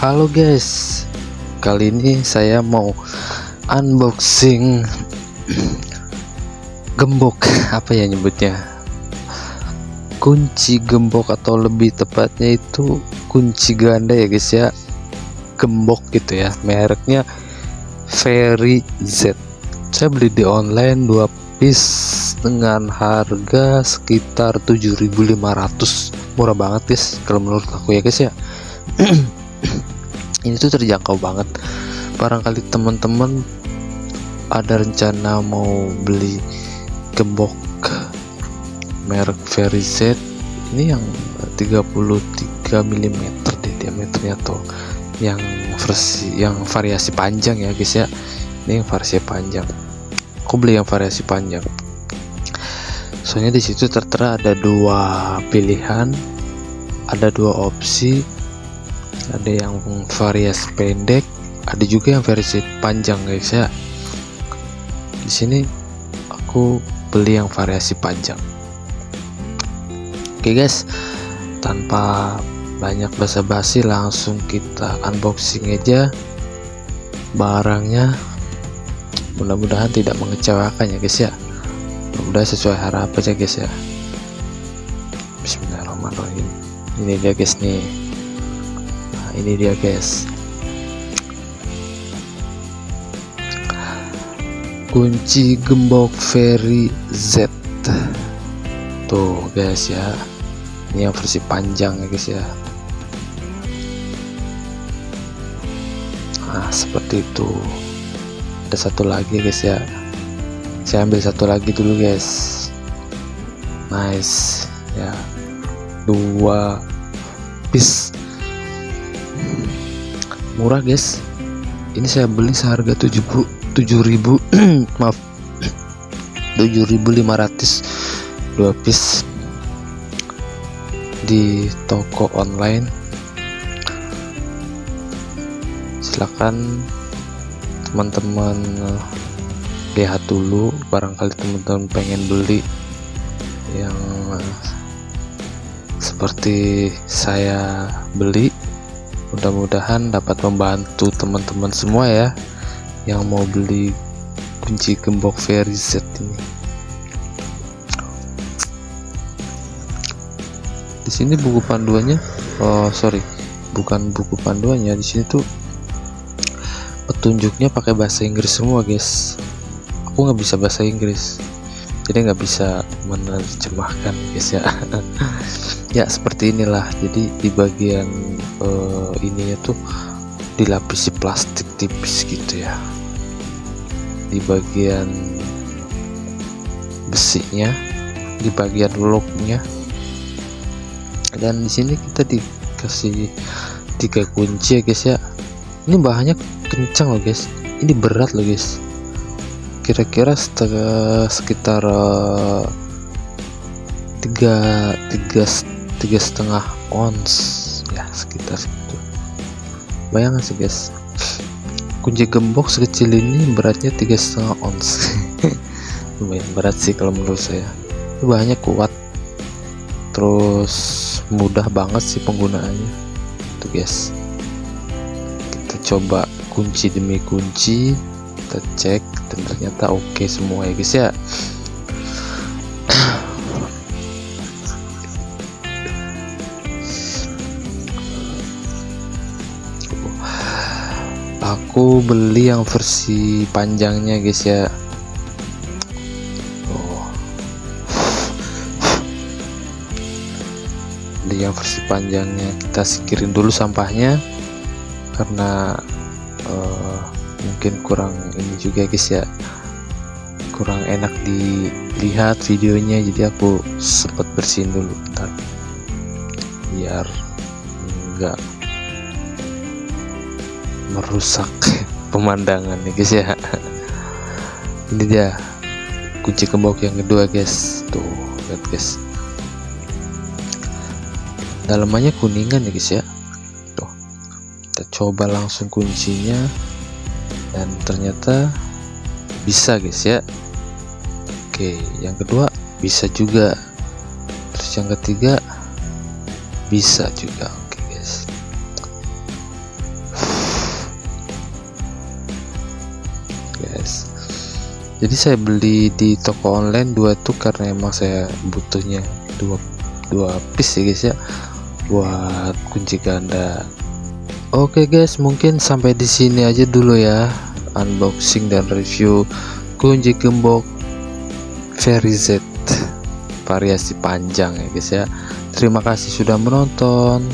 Halo guys, kali ini saya mau unboxing gembok. Apa ya nyebutnya? Kunci gembok atau lebih tepatnya itu kunci ganda ya guys ya. Gembok gitu ya. Mereknya Very Z. Saya beli di online dua piece dengan harga sekitar 7500 murah banget guys kalau menurut aku ya guys ya ini tuh terjangkau banget. Barangkali teman-teman ada rencana mau beli gembok merek Very Z. Ini yang 33 mm di diameternya tuh. Yang versi yang variasi panjang ya guys ya. Ini yang variasi panjang. Aku beli yang variasi panjang. Soalnya di situ tertera ada dua pilihan ada dua opsi ada yang variasi pendek ada juga yang versi panjang guys ya. Di sini aku beli yang variasi panjang. Oke guys tanpa banyak basa-basi langsung kita unboxing aja barangnya. Mudah-mudahan tidak mengecewakan ya guys ya. Mudah sesuai harapan ya guys ya. Bismillahirrahmanirrahim. Ini dia guys nih ini dia guys. Kunci gembok Very Z. Tuh guys ya. Ini yang versi panjang ya guys ya. Nah seperti itu. Ada satu lagi guys ya. Saya ambil satu lagi dulu guys. Nice ya. Dua piece murah guys. Ini saya beli seharga 70 7000 maaf 7500 dua piece di toko online. Silakan teman-teman lihat dulu. Barangkali teman-teman pengen beli yang seperti saya beli mudah-mudahan dapat membantu teman-teman semua ya yang mau beli kunci gembok Very Z ini. Di sini buku panduannya oh sorry bukan buku panduannya di sini tuh petunjuknya pakai bahasa Inggris semua guys. Aku nggak bisa bahasa Inggris jadi nggak bisa menerjemahkan guys ya. Ya seperti inilah. Jadi di bagian uh, ininya tuh dilapisi plastik tipis gitu ya. Di bagian besinya di bagian locknya dan di sini kita dikasih tiga kunci ya guys ya. Ini bahannya kencang loh guys. Ini berat loh guys kira-kira sekitar uh, tiga tiga tiga setengah ons. Ya sekitar segitu bayangkan sih guys. Kunci gembok sekecil ini beratnya tiga setengah ons. Lumayan berat sih kalau menurut saya. Bahannya kuat. Terus mudah banget sih penggunaannya. Tuh guys. Kita coba kunci demi kunci. Kita cek dan ternyata oke okay semua ya guys ya. Aku beli yang versi panjangnya guys ya. Oh. yang versi panjangnya. Kita singkirin dulu sampahnya karena mungkin kurang ini juga guys ya. Kurang enak dilihat videonya jadi aku sempat bersihin dulu bentar. Biar enggak merusak pemandangan nih guys ya. Ini dia kunci gembok yang kedua guys. Tuh lihat guys. Dalamannya kuningan ya guys ya. Tuh kita coba langsung kuncinya dan ternyata bisa guys ya. Oke yang kedua bisa juga. Terus yang ketiga bisa juga. Oke guys. Guys. Jadi saya beli di toko online dua tuh karena emang saya butuhnya dua dua piece ya guys ya. Buat kunci ganda oke guys mungkin sampai di sini aja dulu ya unboxing dan review kunci gembok Z. Variasi panjang ya guys ya. Terima kasih sudah menonton